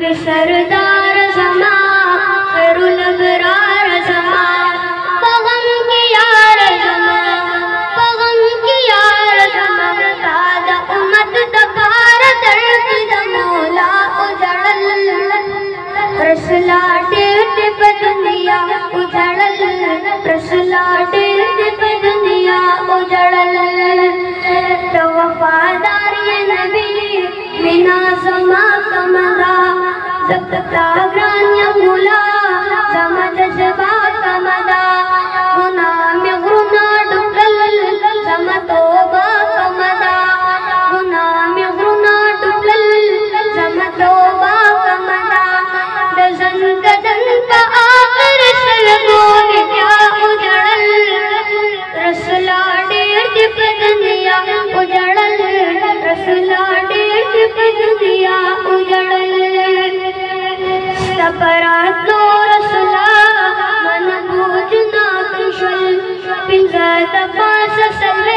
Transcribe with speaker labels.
Speaker 1: सरदार समा खैरुल अबरार समा। पगम की यार समा, पगम की यार समा। ताज़ा उमत दबार दर्द दमोला उजड़ल। रसला टेट पे दुनिया उजड़ल। रसला टेट पे दुनिया उजड़ल। तो वफादार ये नबी बिना समा ने क्या उजड़ल रसला उजड़ल रसला मन बूझ ना कुशल पिंजर तपास सल